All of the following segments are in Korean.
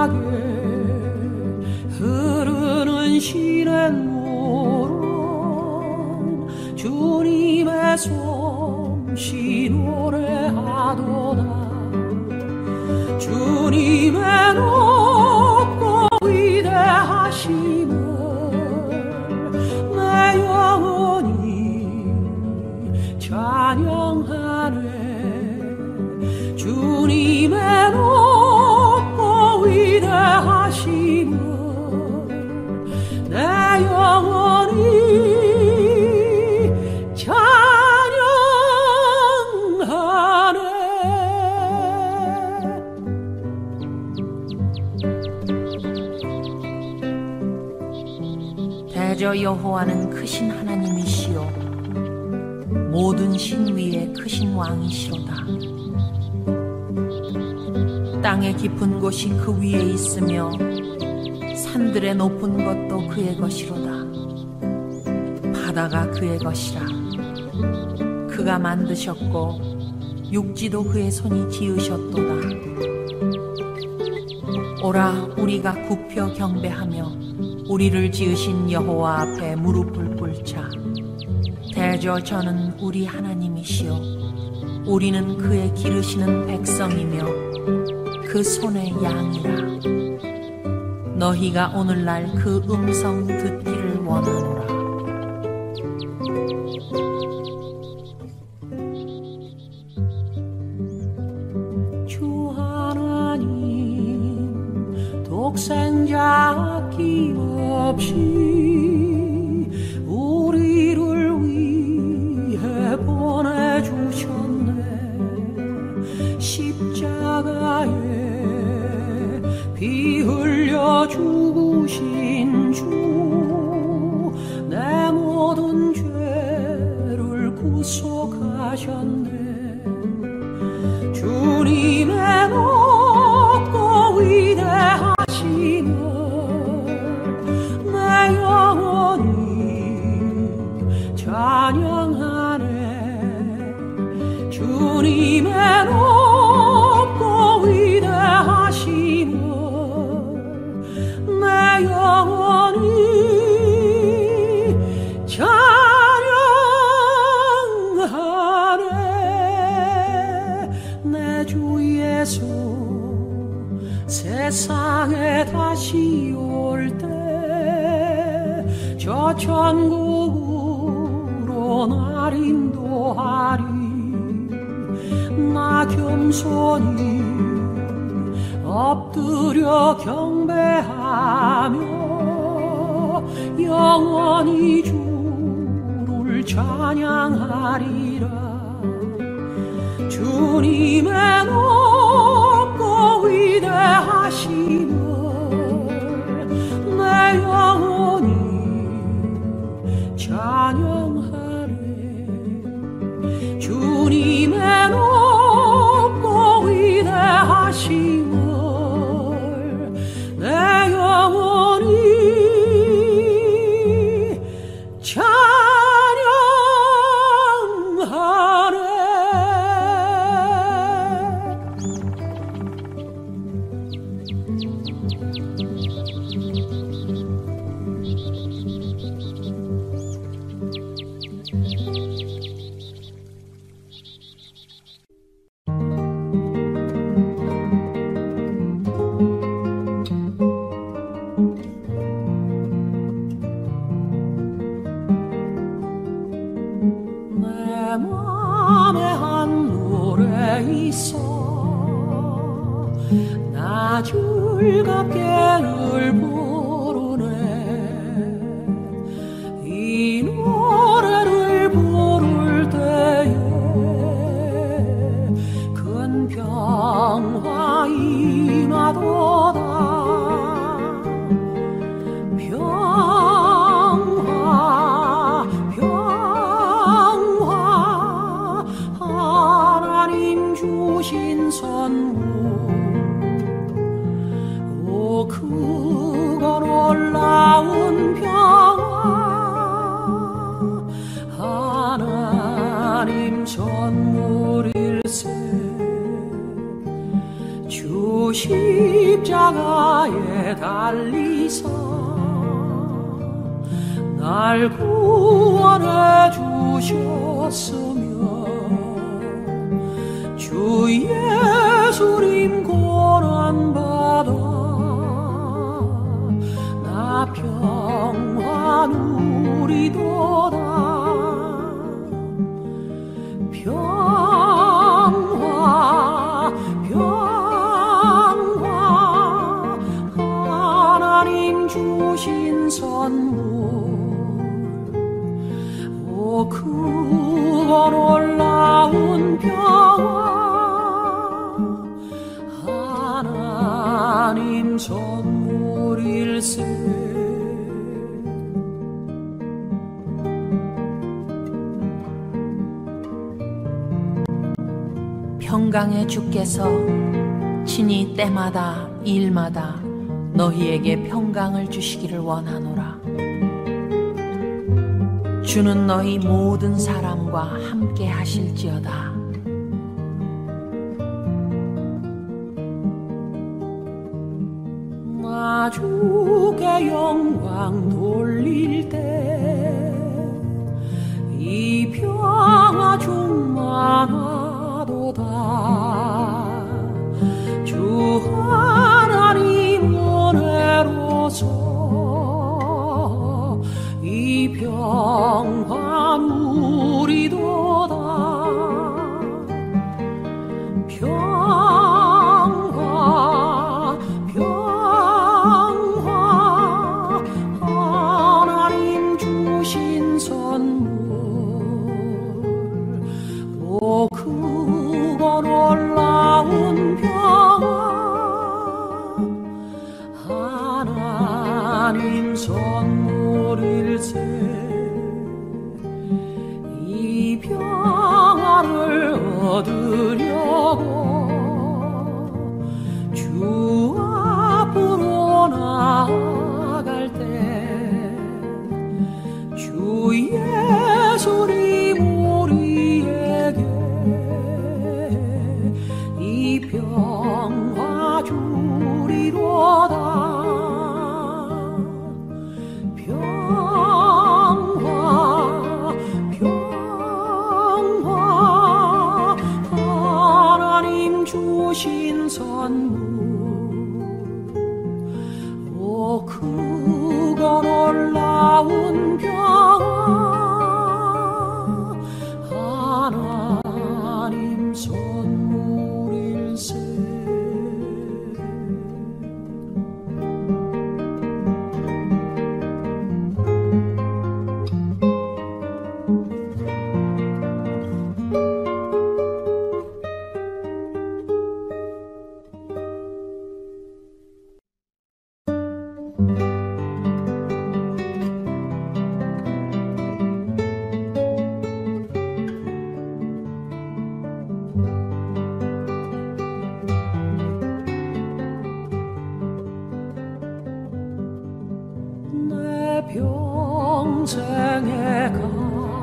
고요하게 흐르는 시냇물은 주님의 솜씨 노래하도다. 주님의 높고 땅의 깊은 곳이 그 위에 있으며 산들의 높은 것도 그의 것이로다. 바다가 그의 것이라. 그가 만드셨고 육지도 그의 손이 지으셨도다. 오라 우리가 굽혀 경배하며 우리를 지으신 여호와 앞에 무릎을 꿇자. 대저 저는 우리 하나님이시요. 우리는 그의 기르시는 백성이며 그 손의 양이라. 너희가 오늘날 그 음성 듣기를 원하노라. 주 하나님 독생자 아낌없이 一朵 땅에 주께서 친히 때마다 일마다 너희에게 평강을 주시기를 원하노라. 주는 너희 모든 사람과 함께 하실지어다. 마주의 영광 돌릴 때 이 평화 종막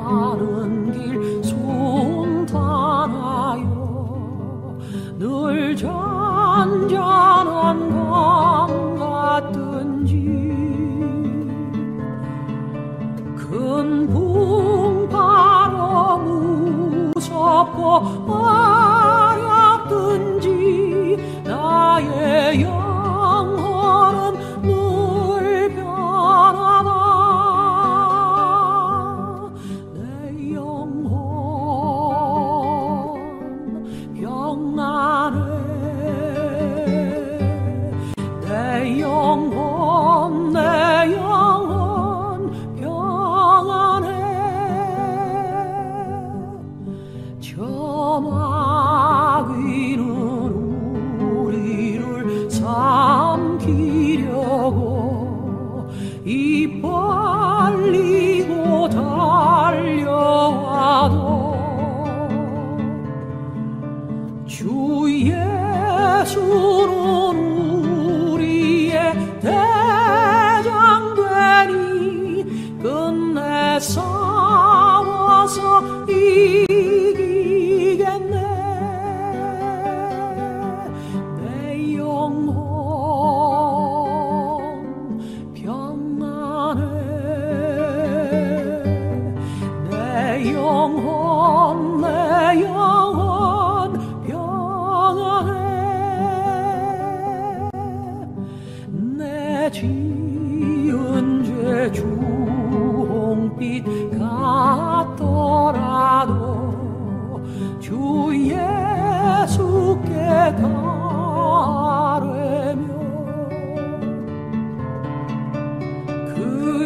다른 길 송타나요? 늘 잔잔한 밤 같은지 큰 풍파로 무섭고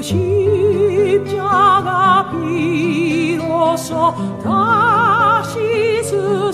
십자가 비로소 다시 스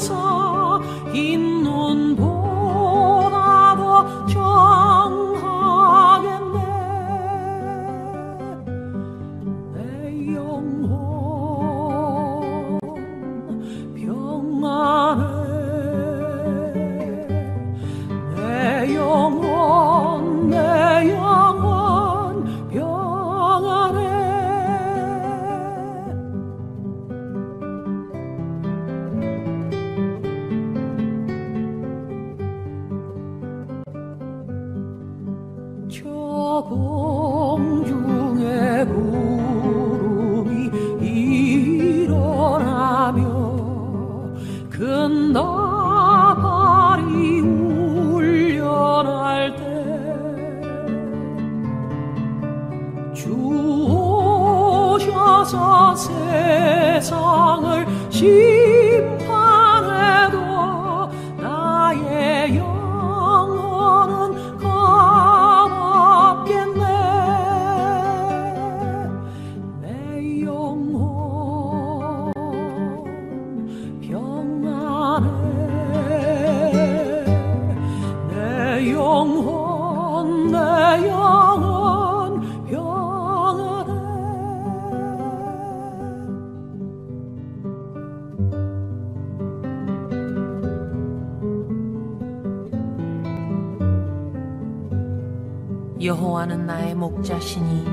여호와는 나의 목자시니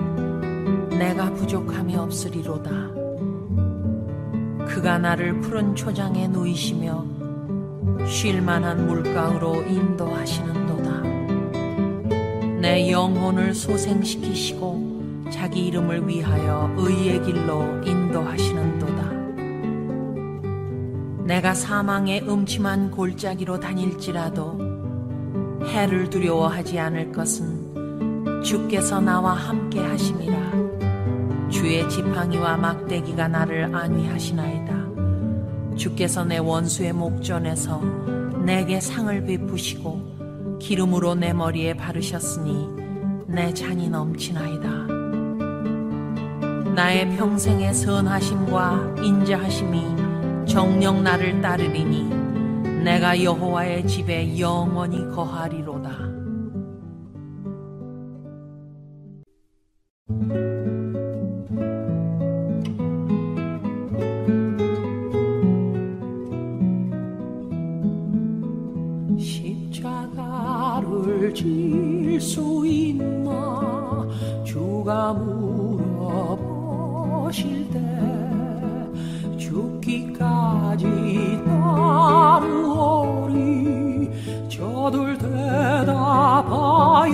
내가 부족함이 없으리로다. 그가 나를 푸른 초장에 누이시며 쉴 만한 물가으로 인도하시는도다. 내 영혼을 소생시키시고 자기 이름을 위하여 의의 길로 인도하시는도다. 내가 사망의 음침한 골짜기로 다닐지라도 해를 두려워하지 않을 것은 주께서 나와 함께 하심이라 주의 지팡이와 막대기가 나를 안위하시나이다 주께서 내 원수의 목전에서 내게 상을 베푸시고 기름으로 내 머리에 바르셨으니 내 잔이 넘치나이다 나의 평생의 선하심과 인자하심이 정령 나를 따르리니 내가 여호와의 집에 영원히 거하리로다. 대답하였다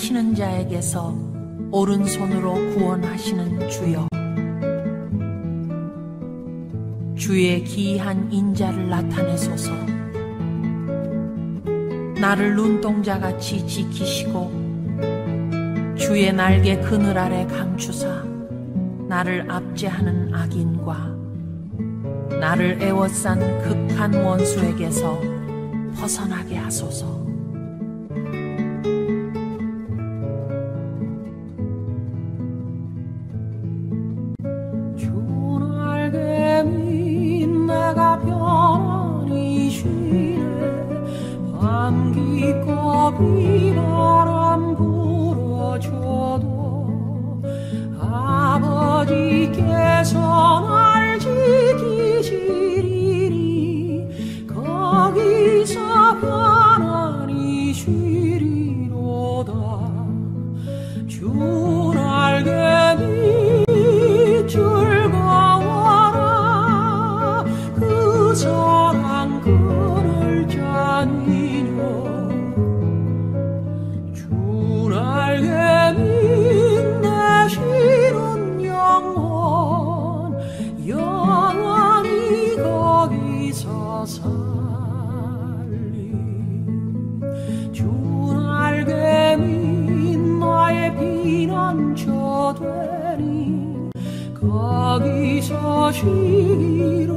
치는 자에게서 오른손으로 구원하시는 주여 주의 기이한 인자를 나타내소서 나를 눈동자같이 지키시고 주의 날개 그늘 아래 감추사 나를 압제하는 악인과 나를 애워싼 극한 원수에게서 벗어나게 하소서. 바람 깊고 비바람 불어줘도 아버지께서 날 지키시리니 거기서 편안히 쉬리로다. 주 去。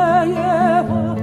그때의 확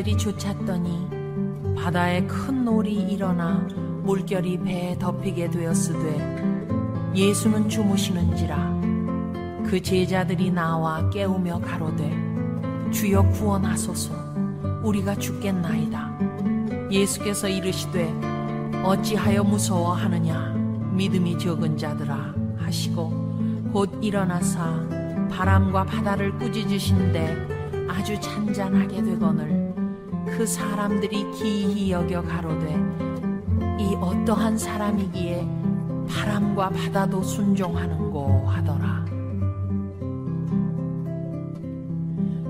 제자들이 쫓았더니 바다에 큰 놀이 일어나 물결이 배에 덮이게 되었으되 예수는 주무시는지라 그 제자들이 나와 깨우며 가로되 주여 구원하소서 우리가 죽겠나이다. 예수께서 이르시되 어찌하여 무서워하느냐? 믿음이 적은 자들아 하시고 곧 일어나사 바람과 바다를 꾸짖으신데 아주 잔잔하게 되거늘 그 사람들이 기이히 여겨 가로되 이 어떠한 사람이기에 바람과 바다도 순종하는고 하더라.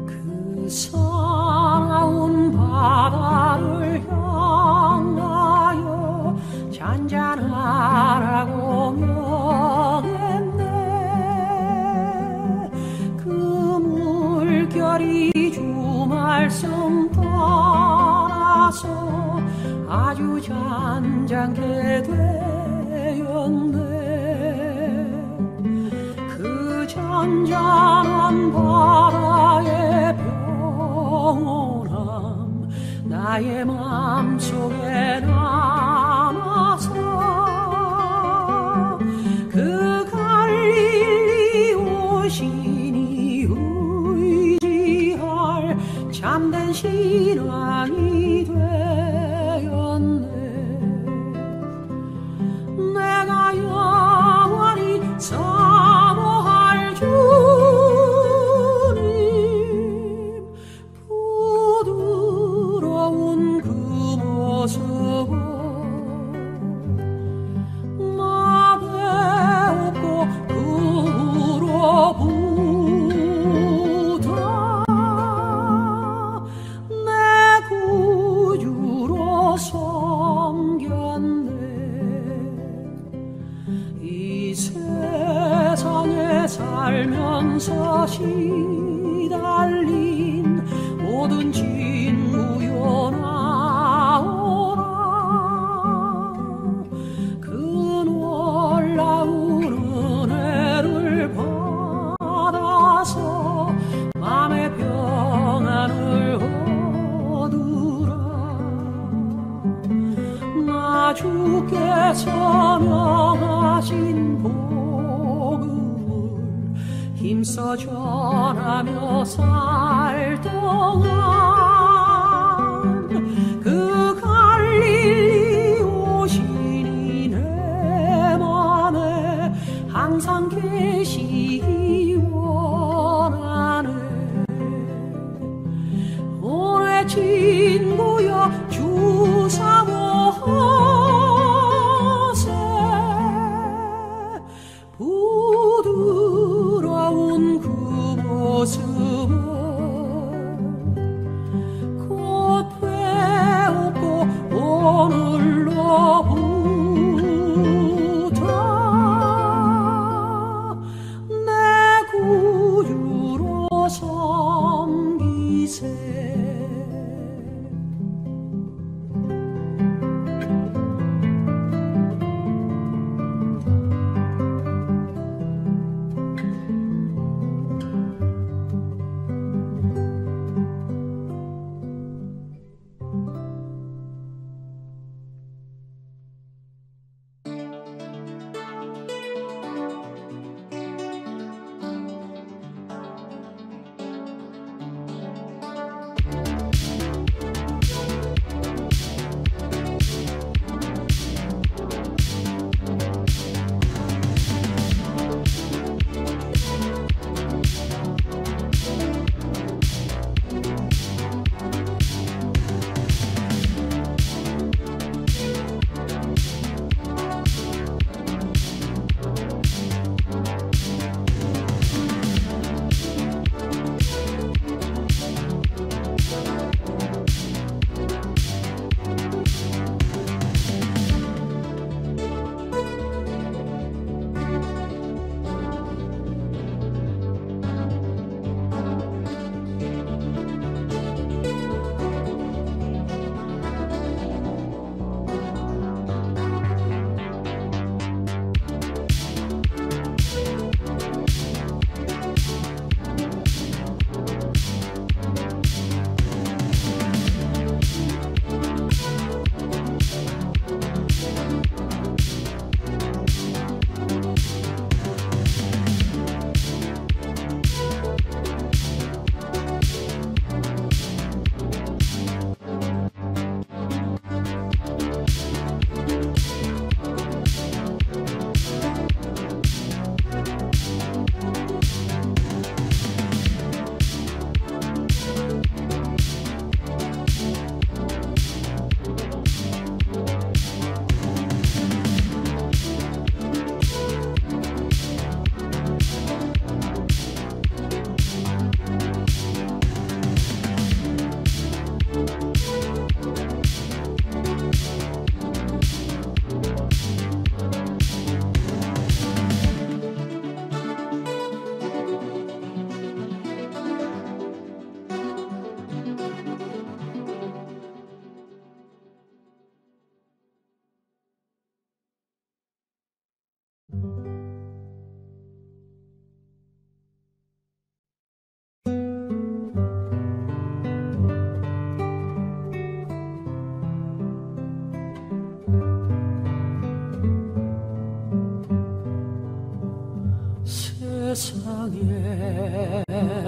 그 사나운 바다를 향하여 잔잔하라고 명했네. 그 물결이 주 말씀 따 와서 아주 잔잔게 되었네. 그 잔잔한 바다의 평온함 나의 마음속에 남아서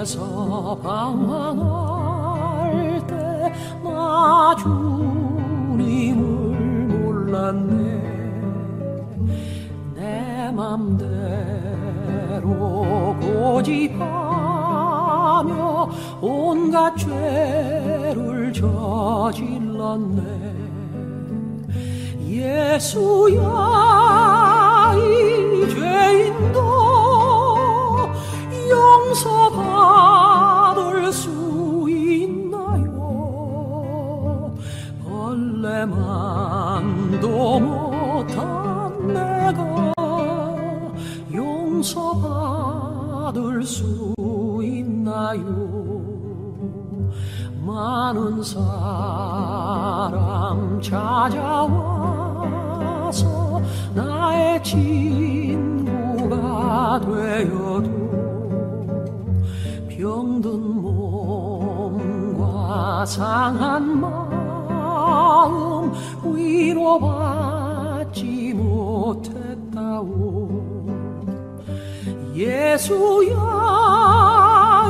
내서 방황할 때 나 주님을 몰랐네. 내 맘대로 고집하며 온갖 죄를 저질렀네. 예수야 상한 마음 위로받지 못했다오. 예수야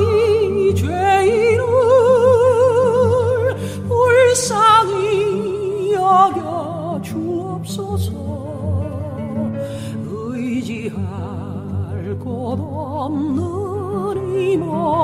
이 죄인을 불쌍히 여겨 주옵소서. 의지할 곳 없는 이모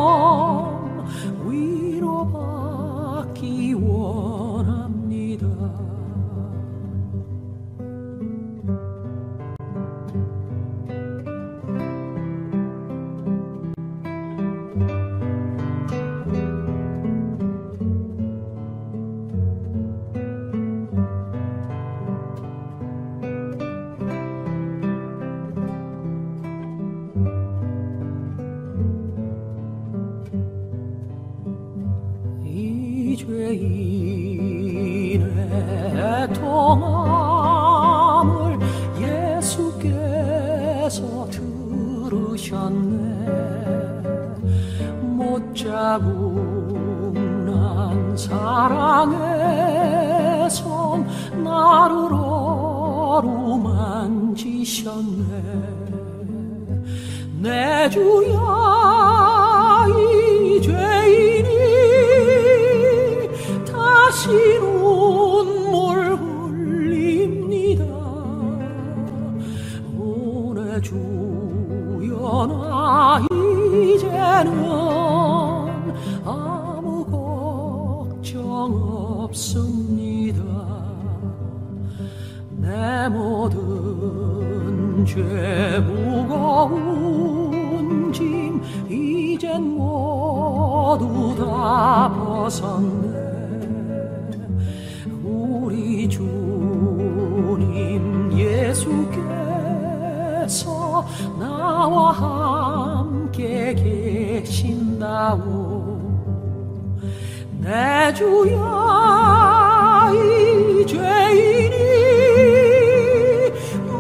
나와 함께 계신다오. 내 주야 이 죄인이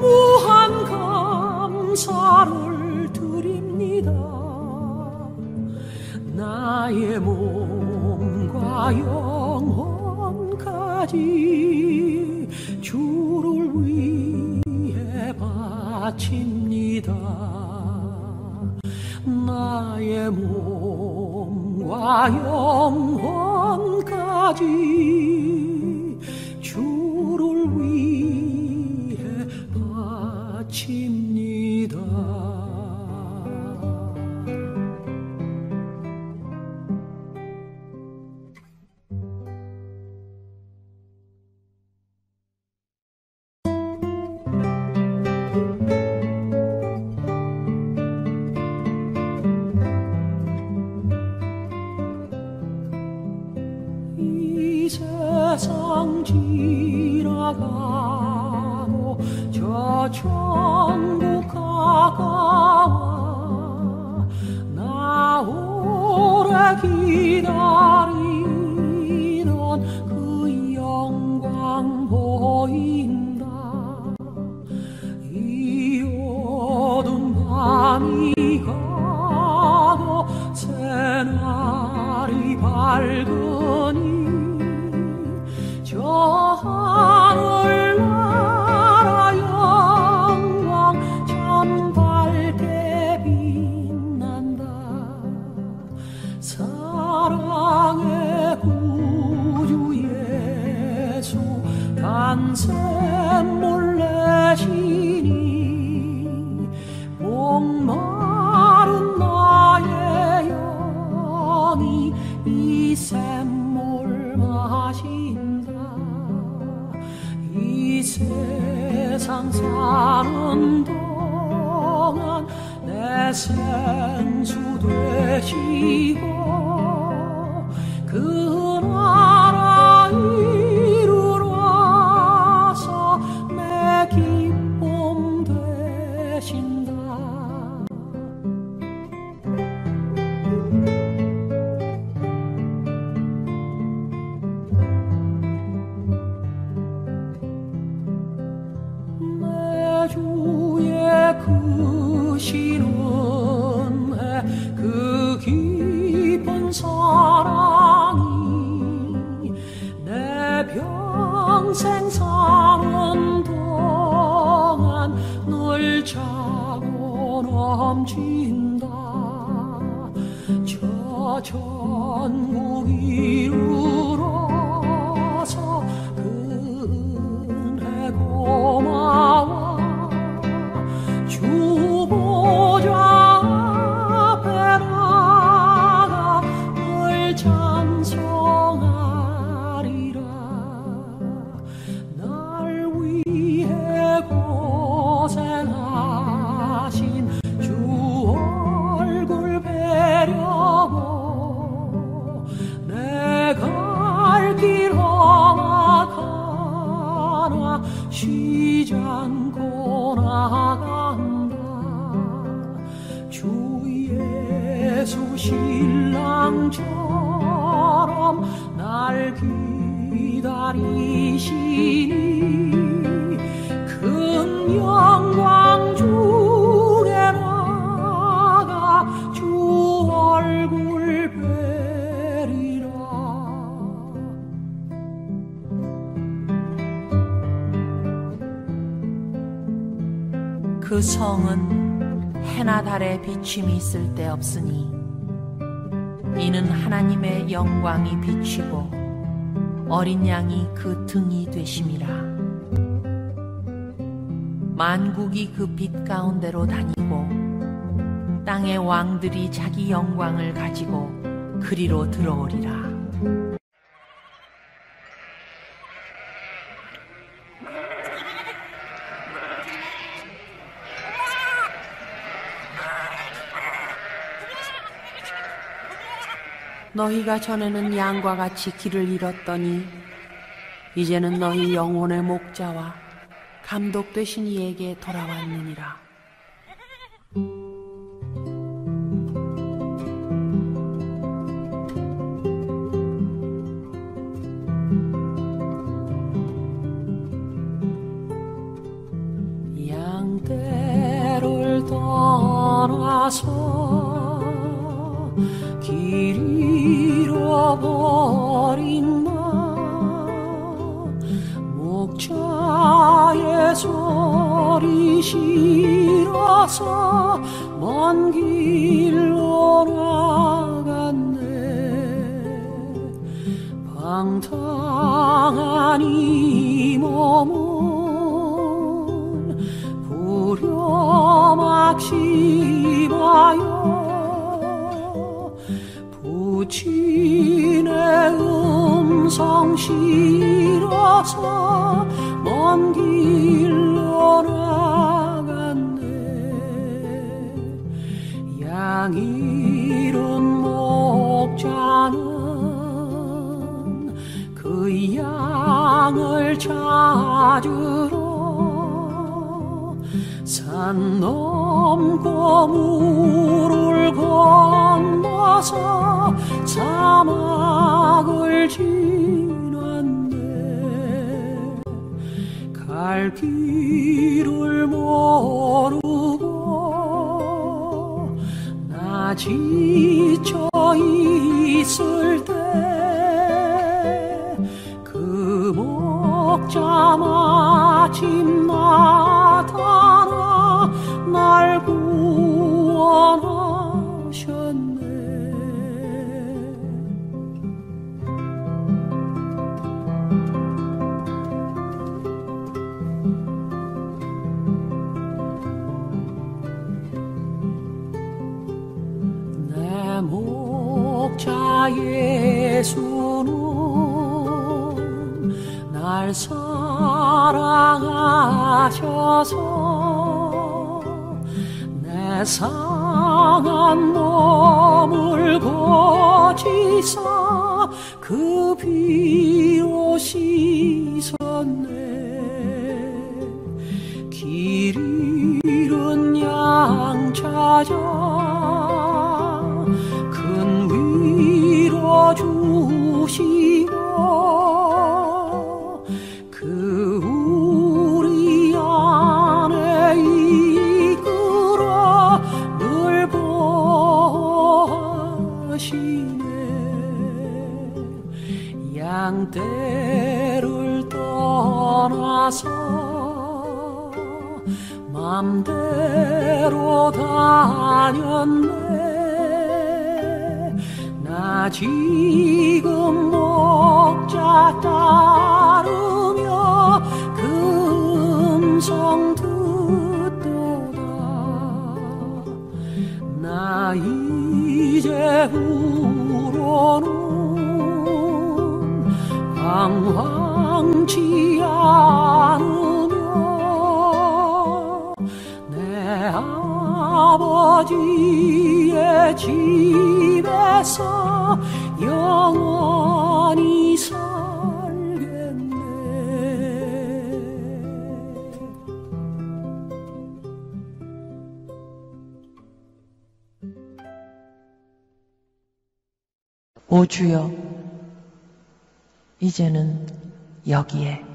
무한 감사를 드립니다. 나의 몸과 영혼까지 영원까지. passing 비침이 있을 때 없으니 이는 하나님의 영광이 비치고 어린 양이 그 등이 되심이라. 만국이 그 빛 가운데로 다니고 땅의 왕들이 자기 영광을 가지고 그리로 들어오리라 너희가 전에는 양과 같이 길을 잃었더니 이제는 너희 영혼의 목자와 감독 되신 이에게 돌아왔느니라. 예수는 날 사랑하셔서 내 상한 몸을 고치사 그씻 아버지의 집에서 영원히 살겠네. 오 주여, 이제는 여기에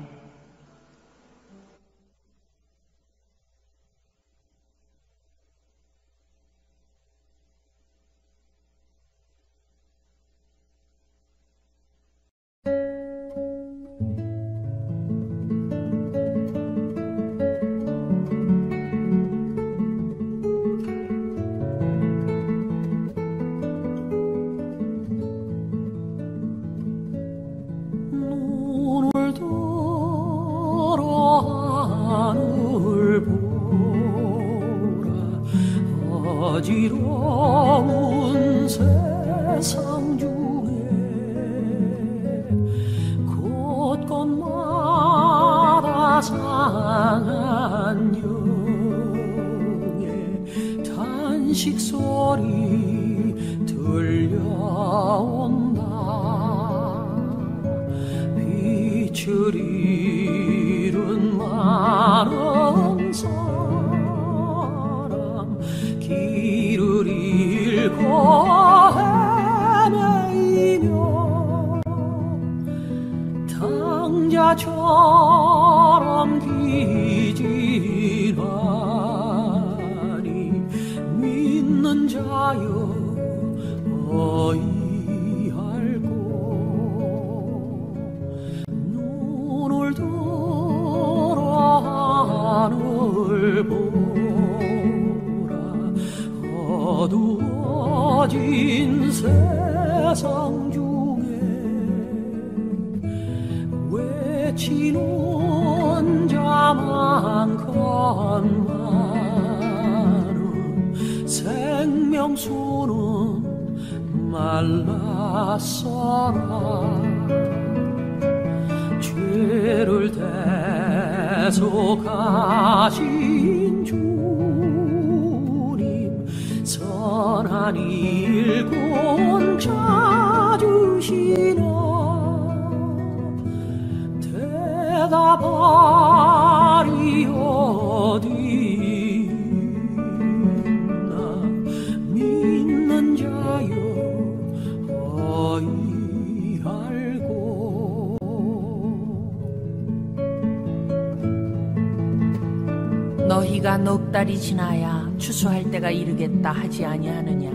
때가 이르겠다 하지 아니하느냐?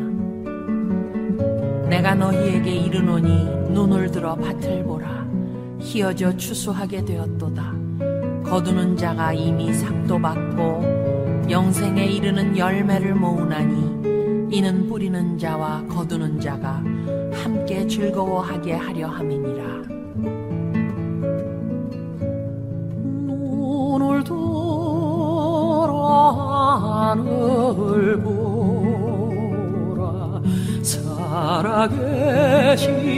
내가 너희에게 이르노니 눈을 들어 밭을 보라. 희어져 추수하게 되었도다. 거두는 자가 이미 삭도 받고 영생에 이르는 열매를 모으나니 이는 뿌리는 자와 거두는 자가 함께 즐거워하게 하려 함이니라 계신